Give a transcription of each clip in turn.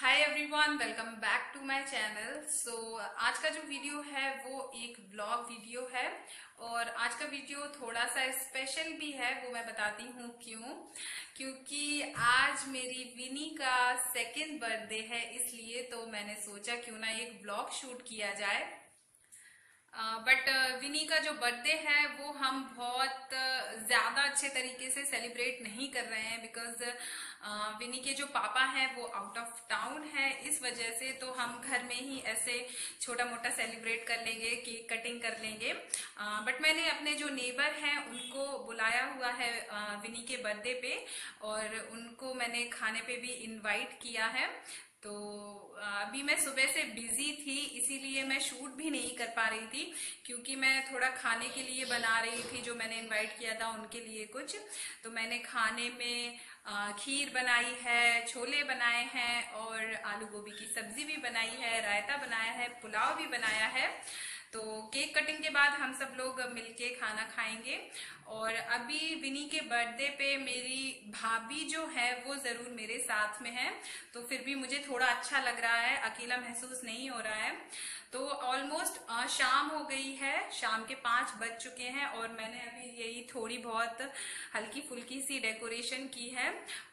Hi everyone welcome back to my channel so आज का जो वीडियो है, वो एक ब्लॉग वीडियो है और आज का वीडियो थोड़ा सा स्पेशल भी है, वो मैं बताती हूँ क्यों। क्योंकि आज मेरी विनी का सेकेंड बर्थडे है, इसलिए तो मैंने सोचा क्यों ना एक ब्लॉग शूट किया जाए। बट uh, विनी का जो बर्थडे है वो हम बहुत ज़्यादा अच्छे तरीके से सेलिब्रेट नहीं कर रहे हैं बिकॉज़ विनी के जो पापा हैं वो आउट ऑफ़ टाउन है। इस वजह से तो हम घर में ही ऐसे छोटा मोटा सेलिब्रेट कर लेंगे केक कटिंग कर लेंगे। बट मैंने अपने जो नेबर हैं उनको बुलाया हुआ है विनी के बर्थडे पे और उनको मैंने खाने पे भी इनवाइट किया है। तो अभी मैं सुबह से बिज़ी थी, इसीलिए मैं शूट भी नहीं कर पा रही थी, क्योंकि मैं थोड़ा खाने के लिए बना रही थी, जो मैंने इनवाइट किया था उनके लिए कुछ। तो मैंने खाने में खीर बनाई है, छोले बनाए हैं, और आलू गोभी की सब्ज़ी भी बनाई है, रायता बनाया है, पुलाव भी बनाया है। तो केक कटिंग के बाद हम सब लोग मिलके खाना खाएँगे। और अभी विनी के बर्थडे पे मेरी भाभी जो है वो ज़रूर मेरे साथ में है तो फिर भी मुझे थोड़ा अच्छा लग रहा है, अकेला महसूस नहीं हो रहा है। तो ऑलमोस्ट शाम हो गई है, शाम के पाँच बज चुके हैं और मैंने अभी यही थोड़ी बहुत हल्की फुल्की सी डेकोरेशन की है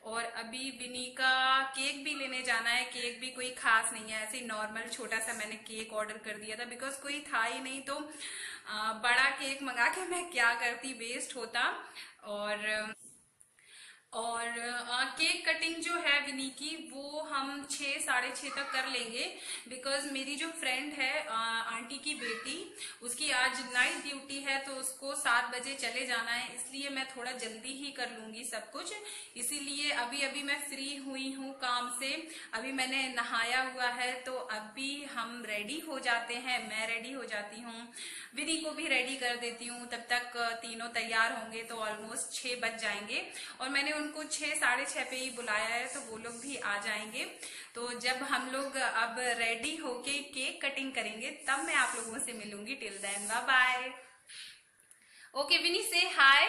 और अभी बिनी का केक भी लेने जाना है केक भी कोई खास नहीं है, ऐसे नॉर्मल छोटा सा मैंने केक ऑर्डर कर दिया था बिकॉज़ कोई था ही नहीं तो बड़ा केक मंगा के मैं क्या करती वेस्ट होता और और केक कटिंग जो है विनी की, वो हम छः, साढ़े छः तक कर लेंगे। बिकॉज़ मेरी जो फ्रेंड है आंटी की बेटी, उसकी आज नाइट ड्यूटी है तो उसको सात बजे चले जाना है। इसलिए मैं थोड़ा जल्दी ही कर लूँगी सब कुछ। इसीलिए अभी अभी मैं फ्री हुई हूँ काम से। अभी मैंने नहाया हुआ है तो अभी हम रेडी हो जाते हैं। मैं रेडी हो जाती हूँ। विनी को भी रेडी कर देती हूँ। तब तक तीनों तैयार होंगे तो ऑलमोस्ट छः बज जाएँगे। और मैंने उनको छह साढ़े छह पे ही बुलाया है तो वो लोग भी आ जाएँगे। तो जब हम लोग अब रेडी होके केक कटिंग करेंगे तब मैं आप लोगों से मिलूँगी। Till then bye bye okay विनी से हाय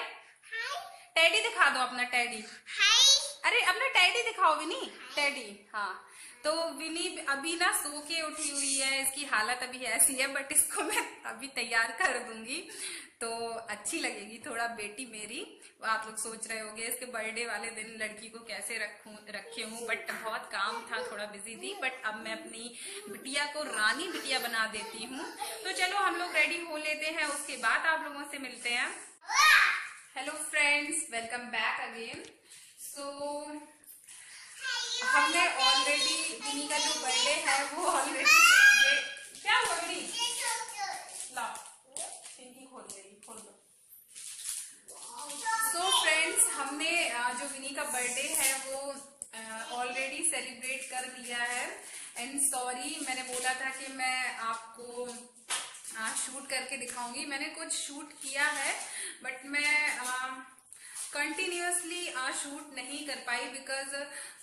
टेडी दिखा दो अपना टेडी अरे अपना टैडी दिखाओ विनी टैडी हाँ। तो विनी अभी ना सो के उठी हुई है इसकी हालत अभी ऐसी है बट इसको मैं अभी तैयार कर दूँगी। तो अच्छी लगेगी थोड़ा बेटी मेरी। आप लोग सोच रहे होंगे, इसके बर्थडे वाले दिन लड़की को कैसे रखूँ, रखे हूँ बट बहुत काम था, थोड़ा बिज़ी थी बट अब मैं अपनी बिटिया को रानी बिटिया बना देती हूँ। तो चलो हम लोग रेडी हो लेते हैं, उसके बाद आप लोगों से मिलते हैं। Hello friends welcome back again so हमने ऑलरेडी का जो बर्थडे है, वो ऑलरेडी क्या हुआ विनी कर लिया है। एंड सॉरी मैंने बोला था कि मैं आपको आ, शूट करके दिखाऊँगी। मैंने कुछ शूट किया है बट मैं कंटिन्यूसली शूट नहीं कर पाई बिकॉज़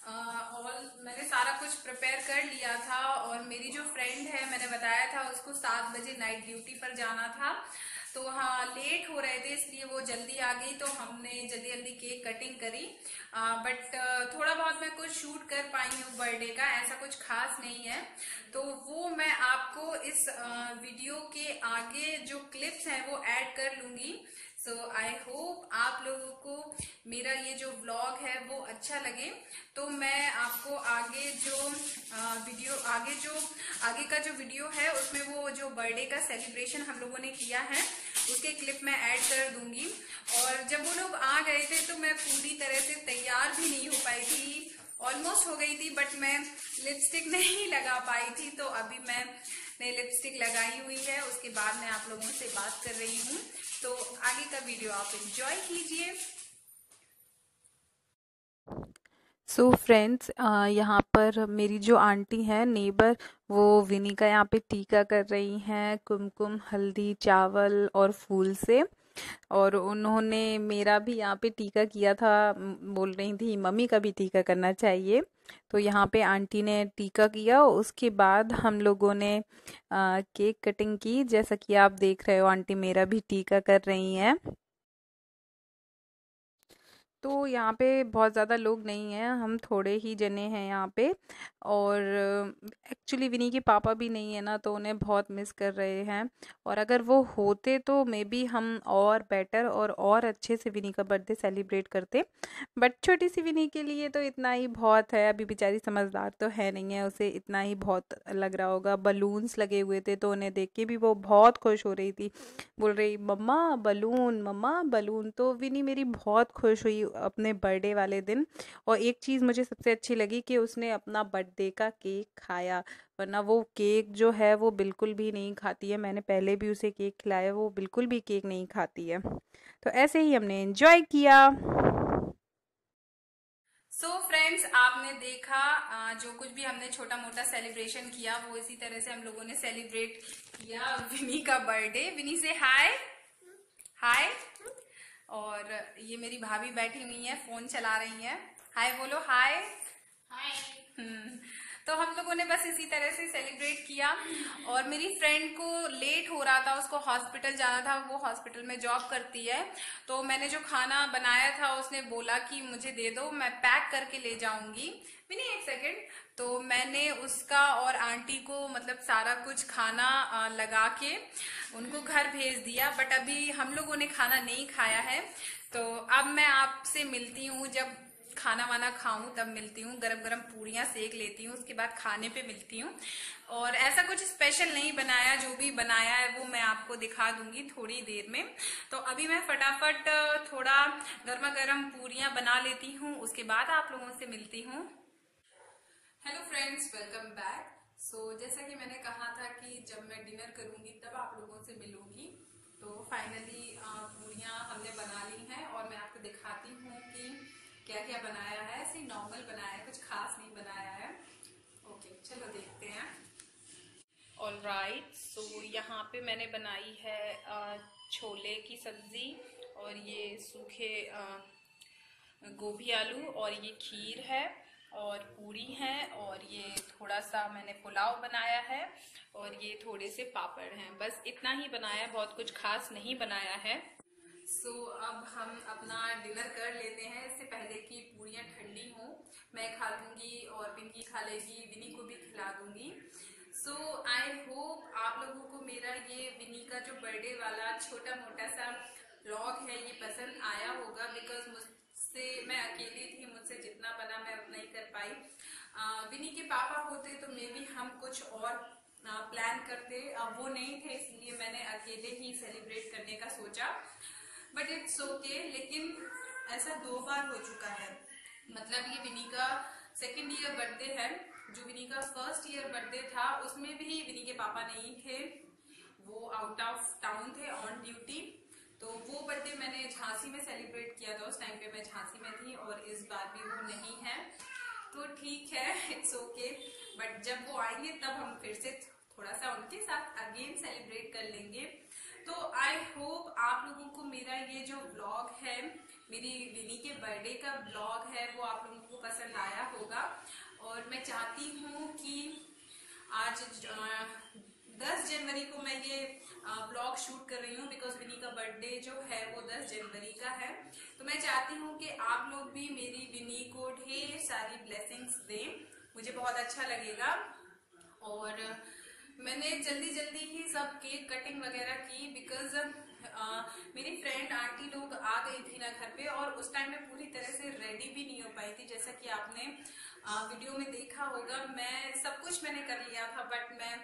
ऑल मैंने सारा कुछ प्रिपेयर कर लिया था और मेरी जो फ्रेंड है मैंने बताया था उसको सात बजे नाइट ड्यूटी पर जाना था। तो हाँ लेट हो रहे थे इसलिए वो जल्दी आ गई तो हमने जल्दी जल्दी केक कटिंग करी। आ, बट थोड़ा बहुत मैं कुछ शूट कर पाई हूँ बर्थडे का ऐसा कुछ खास नहीं है। तो वो मैं आपको इस वीडियो के आगे जो क्लिप्स हैं वो ऐड कर लूँगी। सो आई होप आप लोगों को मेरा ये जो व्लॉग है वो अच्छा लगे। तो मैं आपको आगे जो वीडियो आगे जो आगे का जो वीडियो है उसमें वो जो बर्थडे का सेलिब्रेशन हम लोगों ने किया है उसके क्लिप मैं ऐड कर दूँगी। और जब वो लोग आ गए थे तो मैं पूरी तरह से तैयार भी नहीं हो पाई थी। ऑलमोस्ट हो गई थी बट मैं लिपस्टिक नहीं लगा पाई थी तो अभी मैं ने लिपस्टिक लगाई हुई है। उसके बाद मैं आप लोगों से बात कर रही हूँ। तो आगे का वीडियो आप इंजॉय कीजिए। सो so फ्रेंड्स यहाँ पर मेरी जो आंटी है नेबर वो विनी का यहाँ पे टीका कर रही हैं कुमकुम हल्दी चावल और फूल से। और उन्होंने मेरा भी यहाँ पे टीका किया था बोल रही थी मम्मी का भी टीका करना चाहिए? तो यहाँ पे आंटी ने टीका किया। उसके बाद हम लोगों ने आ, केक कटिंग की। जैसा कि आप देख रहे हो आंटी मेरा भी टीका कर रही हैं। तो यहाँ पे बहुत ज़्यादा लोग नहीं हैं, हम थोड़े ही जने हैं यहाँ पे। और एक्चुअली विनी के पापा भी नहीं है ना तो उन्हें बहुत मिस कर रहे हैं। और अगर वो होते तो मे बी हम और बेटर और और अच्छे से विनी का बर्थडे सेलिब्रेट करते। बट छोटी सी विनी के लिए तो इतना ही बहुत है, अभी बेचारी समझदार तो है नहीं है, उसे इतना ही बहुत लग रहा होगा। बलून्स लगे हुए थे तो उन्हें देख के भी वो बहुत खुश हो रही थी। बोल रही, मम्मा बलून मम्मा बलून तो विनी मेरी बहुत खुश हुई अपने बर्थडे वाले दिन। और एक चीज़ मुझे सबसे अच्छी लगी कि उसने अपना बर्थडे का केक खाया। वरना वो केक जो है, वो बिल्कुल भी नहीं खाती है। मैंने पहले भी उसे केक खिलाया, वो बिल्कुल भी केक नहीं खाती है। तो ऐसे ही हमने एंजॉय किया। सो so फ्रेंड्स आपने देखा जो कुछ भी हमने छोटा मोटा सेलिब्रेशन किया, वो इसी तरह से हम लोगों ने सेलिब्रेट किया। विनी का बर्थडे। विनी से हाय हाय और ये मेरी भाभी बैठी हुई है फ़ोन चला रही है। हाय बोलो हाय। हाय। हम्म, तो हम लोगों ने बस इसी तरह से सेलिब्रेट किया। और मेरी फ्रेंड को लेट हो रहा था, उसको हॉस्पिटल जाना था, वो हॉस्पिटल में जॉब करती है। तो मैंने जो खाना बनाया था, उसने बोला कि मुझे दे दो, मैं पैक करके ले जाऊँगी। मिनी एक सेकेंड तो मैंने उसका और आंटी को मतलब सारा कुछ खाना लगा के उनको घर भेज दिया। बट अभी हम लोगों ने खाना नहीं खाया है। तो अब मैं आपसे मिलती हूँ, जब खाना वाना खाऊं, तब मिलती हूँ गरम गरम पूड़ियाँ सेक लेती हूँ, उसके बाद खाने पे मिलती हूँ। और ऐसा कुछ स्पेशल नहीं बनाया, जो भी बनाया है, वो मैं आपको दिखा दूँगी थोड़ी देर में। तो अभी मैं फटाफट, थोड़ा गर्मा गर्म पूड़ियाँ बना लेती हूँ, उसके बाद आप लोगों से मिलती हूँ। Hello friends welcome back so जैसा कि मैंने कहा था कि जब मैं डिनर करूँगी, तब आप लोगों से मिलूँगी। तो फाइनली पूड़ियाँ हमने बना ली हैं और मैं आपको दिखाती हूँ क्या क्या बनाया है? ऐसे नॉर्मल बनाया है, कुछ खास नहीं बनाया है। ओके चलो देखते हैं। ऑल राइट सो यहाँ पे मैंने बनाई है छोले की सब्ज़ी और ये सूखे गोभी आलू और ये खीर है और पूरी है और ये थोड़ा सा मैंने पुलाव बनाया है और ये थोड़े से पापड़ हैं। बस इतना ही बनाया बहुत कुछ खास नहीं बनाया है। सो so, अब हम अपना डिनर कर लेते हैं। इससे पहले कि पूरियाँ ठंडी हों मैं खा लूँगी और पिंकी खा लेगी विनी को भी खिला दूँगी। सो आई होप आप लोगों को मेरा ये विनी का जो बर्थडे वाला छोटा मोटा सा ब्लॉग है ये पसंद आया होगा बिकॉज़ मुझसे मैं अकेली थी मुझसे जितना बना मैं उतना ही कर पाई। विनी के पापा होते तो मे भी हम कुछ और प्लान करते। अब वो नहीं थे इसलिए मैंने अकेले ही सेलिब्रेट करने का सोचा। बट इट्स ओके लेकिन ऐसा दो बार हो चुका है। मतलब ये विनी का सेकेंड ईयर बर्थडे है, जो विनी का फ़र्स्ट ईयर बर्थडे था, उसमें भी विनी के पापा नहीं थे। वो आउट ऑफ़ टाउन थे ऑन ड्यूटी तो वो बर्थडे मैंने झांसी में सेलिब्रेट किया था, उस टाइम पे मैं झांसी में थी और इस बार भी वो नहीं है। तो ठीक है इट्स ओके बट जब वो आएँगे, तब हम फिर से थोड़ा सा उनके साथ अगेन सेलिब्रेट कर लेंगे। तो आई होप आप लोगों को मेरा ये जो ब्लॉग है, मेरी विनी के बर्थडे का ब्लॉग है, वो आप लोगों को पसंद आया होगा। और मैं चाहती हूँ कि आज दस जनवरी को मैं ये ब्लॉग शूट कर रही हूँ बिकॉज़ विनी का बर्थडे जो है वो 10 जनवरी का है। तो मैं चाहती हूँ कि आप लोग भी मेरी विनी को ढेर सारी ब्लेसिंग्स दें। मुझे बहुत अच्छा लगेगा। और मैंने जल्दी जल्दी ही सब केक कटिंग वगैरह की बिकॉज़ मेरी फ्रेंड आंटी लोग आ गई थी ना घर पे और उस टाइम में पूरी तरह से रेडी भी नहीं हो पाई थी। जैसा कि आपने आ, वीडियो में देखा होगा मैं सब कुछ मैंने कर लिया था बट मैं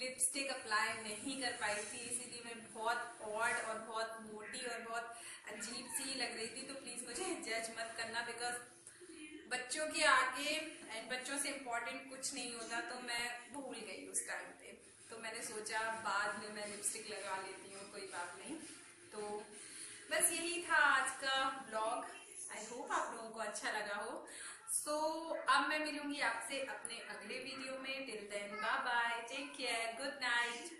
लिपस्टिक अप्लाई नहीं कर पाई थी। इसीलिए मैं बहुत ऑड और बहुत मोटी और बहुत अजीब सी लग रही थी। तो प्लीज़ मुझे जज मत करना बिकॉज़ बच्चों के आगे एंड बच्चों से इम्पोर्टेंट कुछ नहीं होता तो मैं भूल गई उस टाइम पे। सोचा बाद में मैं लिपस्टिक लगा लेती हूँ कोई बात नहीं। तो बस यही था आज का ब्लॉग आई होप आप लोगों को अच्छा लगा हो। सो so, अब मैं मिलूँगी आपसे अपने अगले वीडियो में। Till then bye bye take care good night